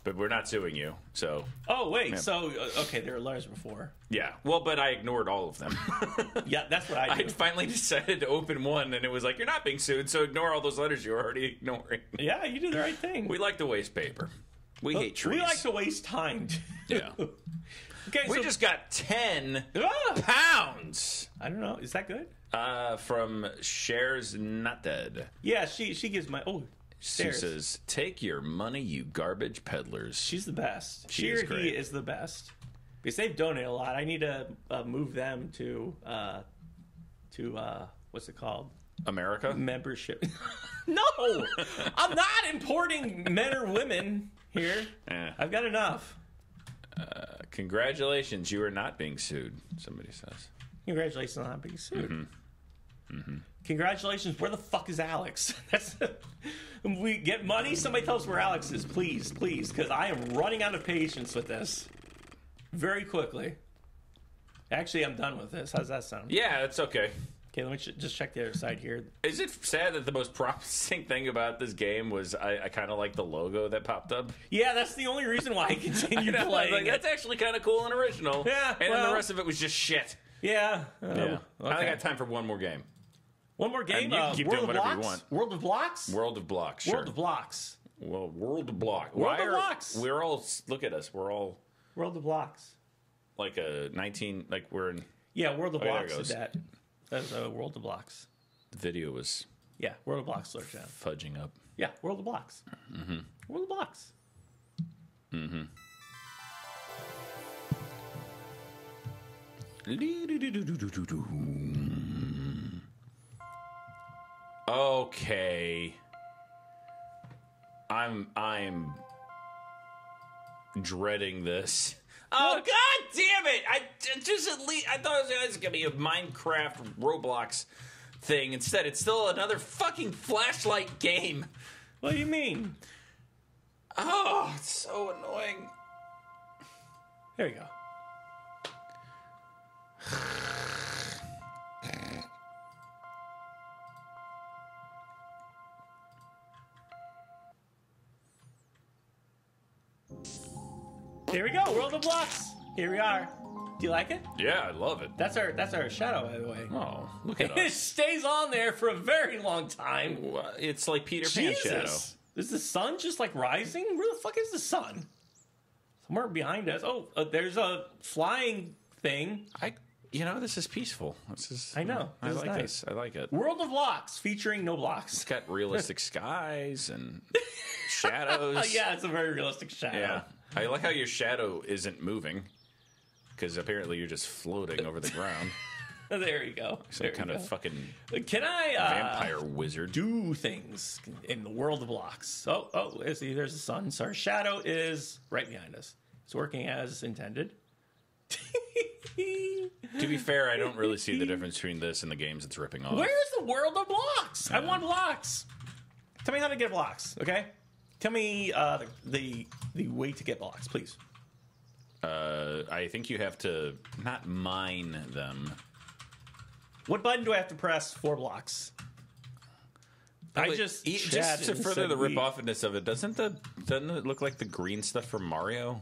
but we're not suing you. So, Oh, wait. So, uh, okay, there were letters before. yeah. Well, but I ignored all of them. Yeah, that's what I I finally decided to open one, and it was like, you're not being sued, so ignore all those letters you're already ignoring. yeah, you do the right thing. We like to waste paper. We hate trees. We like to waste time. Yeah. okay, We so just got 10 Ah! pounds I don't know. Is that good? uh, from Shares Not Dead. Yeah, she she gives my oh. She Stairs. says, "Take your money, you garbage peddlers." She's the best. She She, is or great. he is the best because they've donated a lot. I need to uh, move them to uh, to uh, what's it called? America. Membership. no, I'm not importing men or women here. Eh. I've got enough. Congratulations, you are not being sued. Somebody says. Congratulations on not being sued. Mm-hmm. Mm-hmm. Congratulations. Where the fuck is Alex? That's we get money. Somebody tell us where Alex is, please, please, because I am running out of patience with this. Very quickly. Actually, I'm done with this. How's that sound? Yeah, it's okay. Okay, let me ch- just check the other side here. Is it sad that the most promising thing about this game was I, I kind of like the logo that popped up? Yeah, that's the only reason why I continued I playing. like, that's actually kind of cool and original. Yeah, and then the rest of it was just shit. yeah. Oh, Yeah, I okay. got time for one more game. One more game. You can uh, keep World doing of whatever you Blocks? want. World of Blocks. World of Blocks. Sure. World of Blocks. well, World of Block. World Why of Blocks. We're all look at us. We're all World of Blocks. like a nineteen. Like we're in. Yeah, World of Oh, Blocks did that. That's uh, World of Blocks. The video was Yeah, World of Blocks lurked down. fudging up. Yeah, World of Blocks. Mm-hmm. World of Blocks. Okay. I'm I'm dreading this. Oh god damn it! I just at least I thought it was gonna be a Minecraft Roblox thing. Instead, it's still another fucking flashlight game. What do you mean? Oh, it's so annoying. There you go. There we go, World of Blocks. Here we are. Do you like it? Yeah, I love it. That's our that's our shadow, by the way. Oh, look at It us. stays on there for a very long time. It's like Peter Pan shadow. Jesus. Is the sun just like rising? Where the fuck is the sun? Somewhere behind us. Oh, uh, there's a flying thing. I you know, this is peaceful. This is. I know. I This is like nice. this. I like it. World of Blocks featuring no blocks. It's got realistic skies and shadows. Oh, yeah, it's a very realistic shadow. Yeah. I like how your shadow isn't moving because apparently you're just floating over the ground. there you go. Some There kind of go. fucking Can I uh, vampire wizard. do things in the world of blocks? Oh, oh, see, there's the sun. So our shadow is right behind us. It's working as intended. To be fair, I don't really see the difference between this and the games it's ripping off. Where's the world of blocks? I want blocks. Tell me how to get blocks, okay? Tell me uh, the, the the way to get blocks, please. Uh, I think you have to not mine them. What button do I have to press for blocks? I just e- just to further the we- rip-offiness of it. Doesn't the doesn't it look like the green stuff from Mario?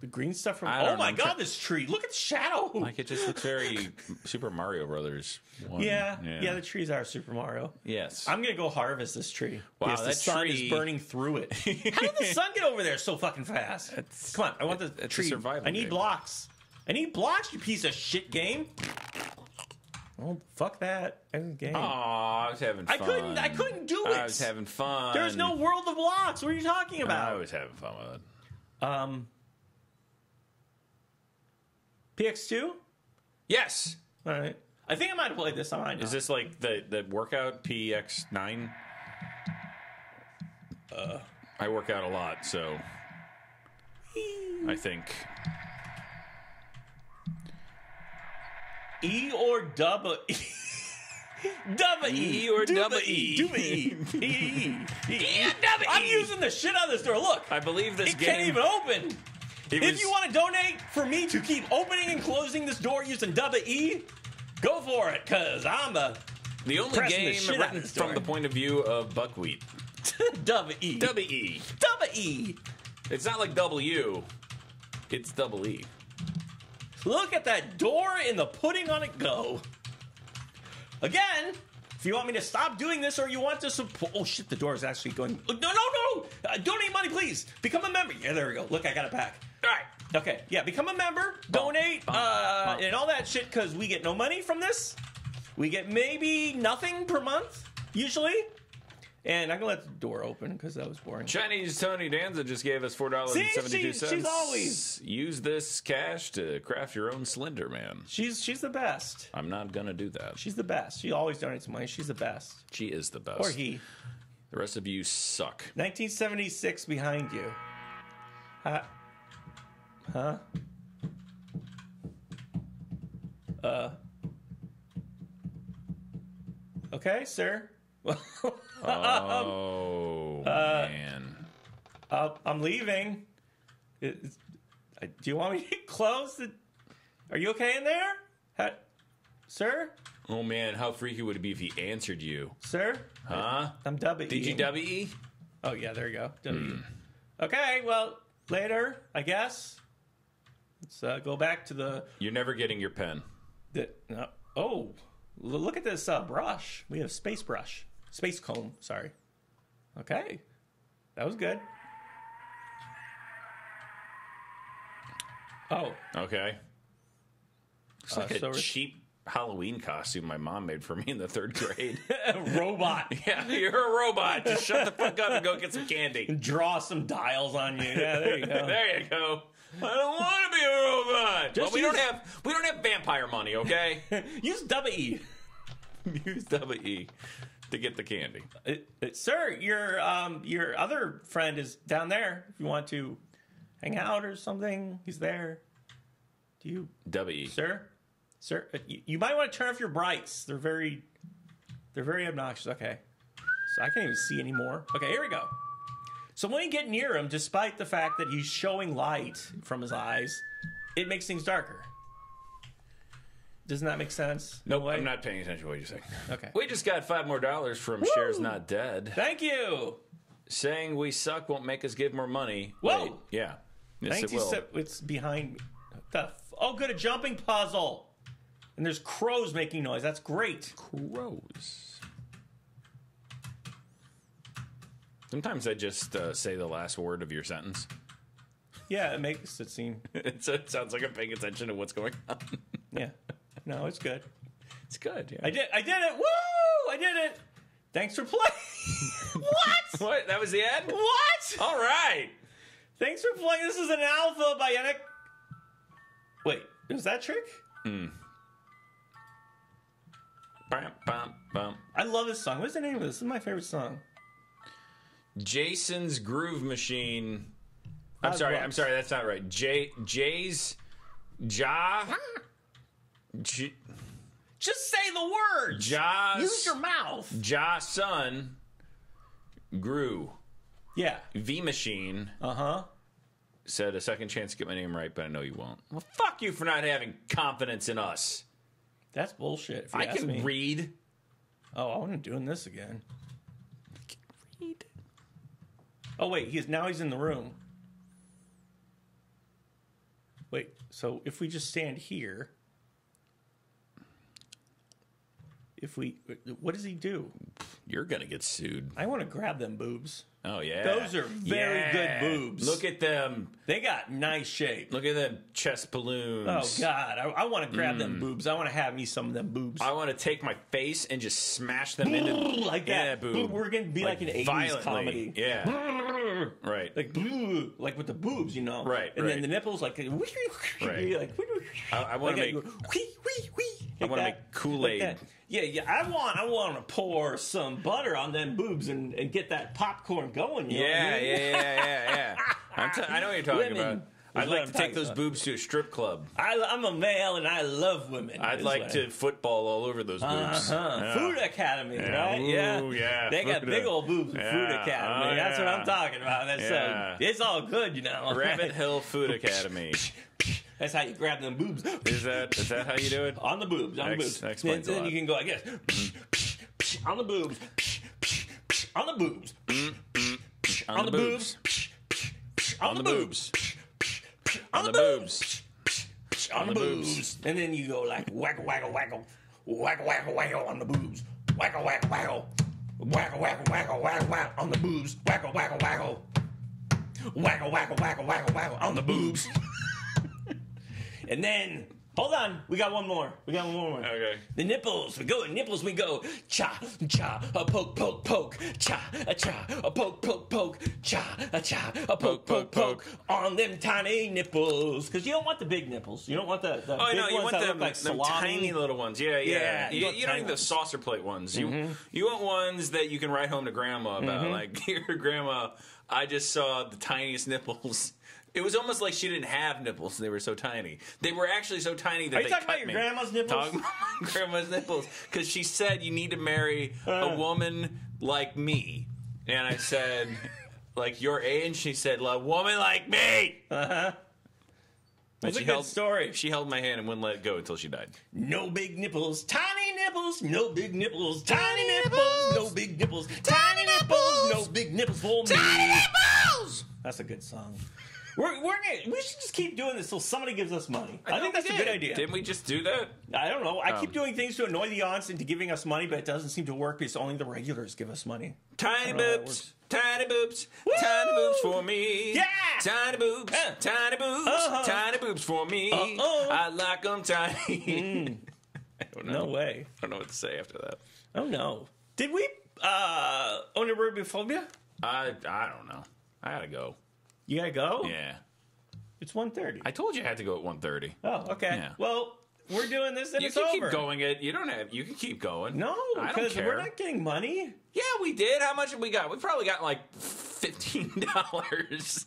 The green stuff from. I Oh my god, this tree! Look at the shadow. Like it just looks very Super Mario Brothers. One. yeah, yeah, the trees are Super Mario. yes. I'm gonna go harvest this tree. Wow, because the that sun tree- is burning through it. How did the sun get over there so fucking fast? Come on, I want the it's a tree. survival I need game. blocks. I need blocks, you piece of shit game. Oh fuck that! Was game. Aw, I was having fun. I couldn't. I couldn't do it. I was having fun. There's no world of blocks. What are you talking about? I about? was having fun with it. Um, PX2. Yes. All right. I think I might have played this on mine. Is this like the the workout PX9? Uh, I work out a lot, so I think E or double E? Double E E or Double double E. Double E. E. E. E. double I'm E. using the shit out of this door. Look, I believe this it game. can't even open. It If was- you want to donate for me to keep opening and closing this door using double E, go for it. Cause I'm a the only the game out written from the point of view of buckwheat. double E. Double E. Double E. It's not like W. It's double E. Look at that door in the pudding on it go. Again, if you want me to stop doing this or you want to support. Oh shit, the door is actually going. No, no, no! Uh, donate money, please. Become a member. Yeah, there we go. Look, I got it back. All right. Okay. Yeah, become a member, donate, bump, uh, bump. and all that shit because we get no money from this. We get maybe nothing per month, usually. And I'm gonna let the door open because that was boring. Chinese Tony Danza just gave us four dollars and See, seventy two she- she's always- use this cash to craft your own Slender Man. She's she's the best. I'm not gonna do that. She's the best. She always donates money. She's the best. She is the best. Or he. The rest of you suck. 1976 behind you. Huh? Huh? Uh. Okay, sir. Oh man. Uh, I'm leaving. It- it's- I- do you want me to close the? Are you okay in there, Ha- sir? Oh man, how freaky would it be if he answered you? Sir? Huh? I'm W. Did you W? Oh yeah, there you go. W. Okay, well later, I guess. Let's uh, go back to the You're never getting your pen. The, no. Oh, look at this uh, brush. We have space brush, space comb. Sorry. Okay, that was good. Oh, Okay. Looks Uh, like so a cheap Halloween costume my mom made for me in the third grade. robot. yeah, you're a robot. Just shut the fuck up and go get some candy. And Draw some dials on you. Yeah, there you go. there you go. I don't want to be a robot. Just Well, we don't have we don't have vampire money, okay? Use double E. Use double E to get the candy. Uh, uh, sir, your um your other friend is down there. If you want to hang out or something, he's there. Do you E. sir sir uh, you, you might want to turn off your brights they're very they're very obnoxious okay so i can't even see anymore okay here we go so when you get near him despite the fact that he's showing light from his eyes it makes things darker doesn't that make sense No way? I'm not paying attention to what you're saying. okay We just got five more dollars from Shares Not Dead. thank you Saying we suck won't make us give more money. Whoa. Wait, yeah. Yes, it will. step- it's behind me the f- oh good a jumping puzzle and there's crows making noise that's great Crows. Sometimes I just uh, say the last word of your sentence. yeah it makes it seem it it sounds like I'm paying attention to what's going on. yeah no, it's good. It's good. Yeah. I did. I did it. Woo! I did it. Thanks for playing. what? what? That was the end. What? All right. Thanks for playing. This is an alpha by Yannick. Wait, was that trick? Hmm. Bum, bum, bum. I love this song. What's the name of this? This is my favorite song. Jason's Groove Machine. I'm Oz sorry. I'm sorry. That's not right. Jay Jay's Ja. J, Just say the words. Ja's Use your mouth. Ja Son grew. Yeah. V Machine Uh huh. said a second chance to get my name right, but I know you won't. Well, fuck you for not having confidence in us. That's bullshit. If you I ask can me. read. Oh, I wasn't doing this again. Oh wait, he's now he's in the room. Wait, so if we just stand here, if we, what does he do? You're gonna get sued. I want to grab them boobs. Oh yeah, Those are very Yeah. good boobs. Look at them. They got nice shape. Look at them chest balloons. Oh God, I, I want to grab them mm. boobs. I want to have me some of them boobs. I want to take my face and just smash them into like that. yeah, boob. We're gonna be like, an '80s comedy. Yeah, right. like like with the boobs, you know. Right, And then the nipples, like Right. like. I- I wanna like make-. Wee, wee, wee, I wanna make Kool-Aid. Like that. Yeah, yeah. I want, I want to pour some butter on them boobs and, and get that popcorn going. You know what I Yeah, mean? yeah, yeah, yeah, yeah. I'm t- I know what you're talking Women about. I'd like to take those about. boobs to a strip club. I, I'm a male and I love women. I'd like what to football all over those boobs. Uh-huh. Yeah. Food Academy, right? Ooh, yeah, They got big old boobs in Food Academy. Oh, That's what. I'm talking about. That's Yeah. uh, it's all good, you know. Rabbit Hill Food Academy. That's how you grab them boobs. Is that is that how you do it? on the boobs. On Ex, the boobs. Then, then you can go like this. on the boobs. on the boobs. on, the boobs. on the boobs. on the boobs. on the boobs. And then you go like waggle, waggle, waggle, waggle, waggle, waggle on the boobs. Waggle, waggle, waggle. Waggle, waggle, waggle, waggle, waggle on the boobs. Waggle, waggle, waggle. Waggle, waggle, waggle, waggle, waggle on the boobs and then, hold on, we got one more. We got one more. Okay. The nipples, we go nipples, we go cha cha a poke poke poke cha a cha a poke poke poke cha a cha a poke poke poke on them tiny nipples because you don't want the big nipples. You don't want the, the Oh big no, you ones want that them, look like them salami. tiny little ones. Yeah, yeah. Yeah, you you, want you don't need the saucer plate ones. You Mm-hmm. you want ones that you can write home to grandma about. Like your grandma, I just saw the tiniest nipples. It was almost like she didn't have nipples. They were so tiny. They were actually so tiny that Are you they talking cut about your me. grandma's nipples? Talking about grandma's nipples because she said you need to marry Uh. a woman like me, and I said. Like your age, she said, "A woman like me." Uh-huh. And That's a she good held, story. She held my hand and wouldn't let it go until she died. No big nipples, tiny nipples, no big nipples, tiny nipples, no big nipples, tiny nipples, no big nipples for me. Tiny nipples. That's a good song. We're, we're gonna, we should just keep doing this till somebody gives us money. I, think that's we a good idea. Didn't we just do that? I don't know. I keep Um, doing things to annoy the audience into giving us money, but it doesn't seem to work because only the regulars give us money. Tiny know how that boobs, tiny boobs, tiny boobs for me. Yeah! Tiny boobs, Uh. tiny boobs, Uh-huh. tiny boobs for me. Uh-oh. I like them tiny. I don't know. No way. I don't know what to say after that. Oh no. Did we uh onirobophobia? I I don't know. I gotta go. You gotta go? Yeah. It's 1.30. I told you I had to go at 1.30. Oh, okay. Yeah. Well, we're doing this and You it's can over. keep going it. You don't have. You can keep going. No, I don't because care. we're not getting money. Yeah, we did. How much have we got? We probably got like fifteen dollars.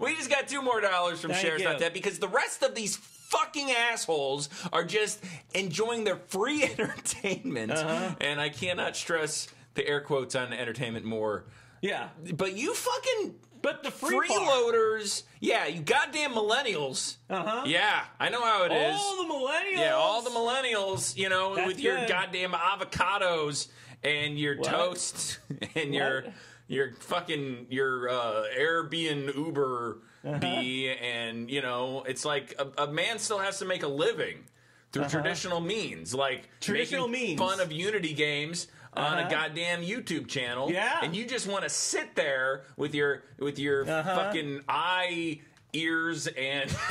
we just got two more dollars from Thank shares you. not that because the rest of these fucking assholes are just enjoying their free entertainment, Uh-huh. and I cannot stress the air quotes on entertainment more. Yeah. But you fucking But the free freeloaders, yeah, you goddamn millennials. Uh-huh. Yeah, I know how it is. All the millennials. Yeah, all the millennials, you know, That's with your good. goddamn avocados and your What? toast and your What? your fucking your uh, Airbnb Uber Uh-huh. bee, and you know, it's like a, a man still has to make a living through traditional means, like Uh-huh. Traditional making means. fun of Unity games. On a Uh-huh. goddamn YouTube channel, Yeah. and you just want to sit there with your with your Uh-huh. fucking eye, ears, and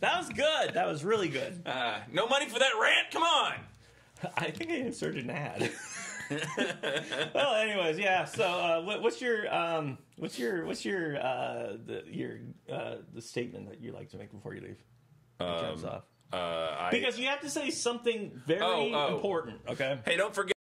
That was good. That was really good. Uh, no money for that rant? Come on. I think I inserted an ad. well, anyways, yeah. So, uh, what, what's your um, what's your what's your uh, the, your uh, the statement that you like to make before you leave? Jumps off. Uh, I, Because you have to say something very Oh, oh. important. Okay. hey, don't forget.